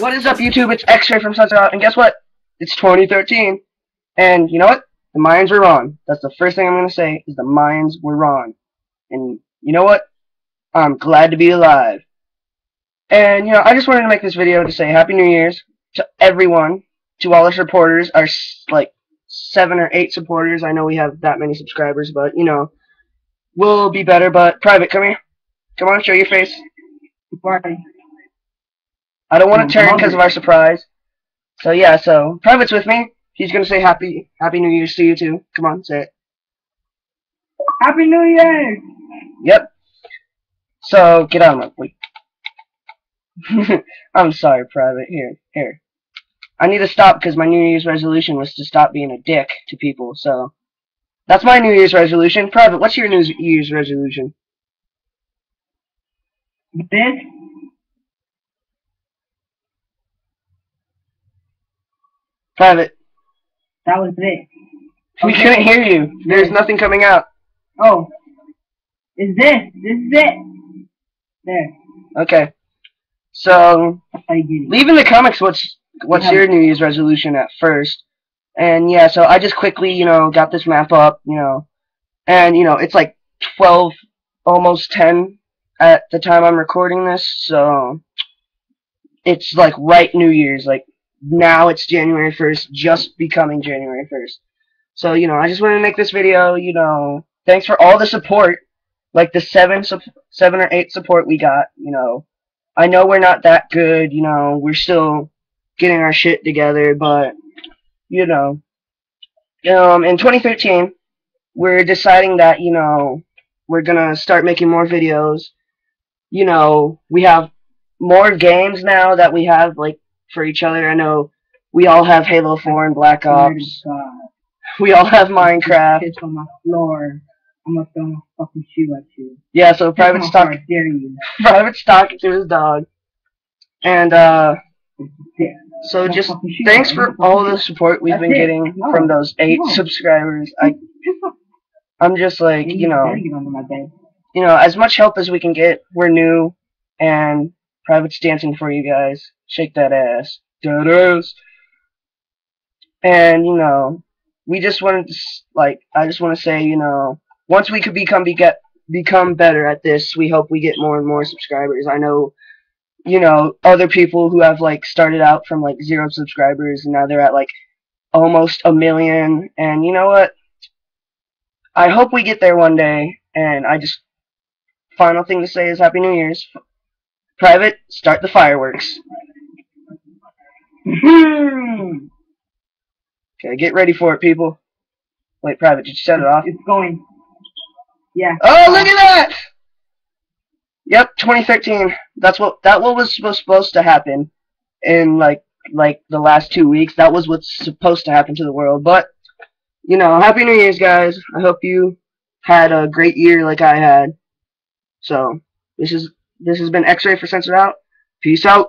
What is up, YouTube? It's X-Ray from Censored and guess what? It's 2013, and you know what? The Mayans were wrong. That's the first thing I'm gonna say. Is the Mayans were wrong, and you know what? I'm glad to be alive. And you know, I just wanted to make this video to say Happy New Year's to everyone, to all our supporters, our like seven or eight supporters. I know we have that many subscribers, but you know, we'll be better. But private, come here. Come on, show your face. I don't want to turn because of our surprise. So yeah, so private's with me. He's gonna say happy Happy New Year's to you too. Come on, say it. Happy New Year! Yep. So get out of my way. I'm sorry, private. Here, here. I need to stop because my New Year's resolution was to stop being a dick to people. So that's my New Year's resolution. Private, what's your New Year's resolution? Private. that was it. We Okay. couldn't hear you. There's nothing coming out. Oh. Is this? This is it. There. Okay. So That's how you get it. leave in the comments what's what's Yeah. your New Year's resolution at first. And yeah, so I just quickly, you know, got this map up, you know, and you know, it's like twelve, almost ten at the time I'm recording this, so it's like right New Year's, like now it's January first, just becoming January first. So you know, I just wanted to make this video, you know, thanks for all the support, like the seven, seven or eight support we got, you know. I know we're not that good, you know, we're still getting our shit together, but you know, um, in 2013, we're deciding that you know we're gonna start making more videos. You know, we have more games now that we have like for each other. I know we all have Halo 4 and Black Ops. We all have Minecraft. On my floor. I'm gonna throw my fucking shoe at you. Yeah, so private stock, dare you? private stock to his dog, and uh. Yeah. So just thanks for all the support we've That's been it. getting No. from those eight No. subscribers. I I'm just like you know Dare get under my bed. you know as much help as we can get. We're new and private's dancing for you guys. Shake that ass, that ass. And you know we just wanted to like I just want to say you know once we could become be get become better at this, we hope we get more and more subscribers. I know you know other people who have like started out from like zero subscribers and now they're at like almost a million and you know what i hope we get there one day and i just final thing to say is happy new year's private start the fireworks. Hmm. okay get ready for it people. Wait private did you set it off? It's going. Yeah. oh look at that! Yep 2013 that's what that what was supposed supposed to happen in like like the last two weeks. That was what's supposed to happen to the world. But you know happy new year's guys. I hope you had a great year like i had. So this is this has been x-ray for censored out. Peace out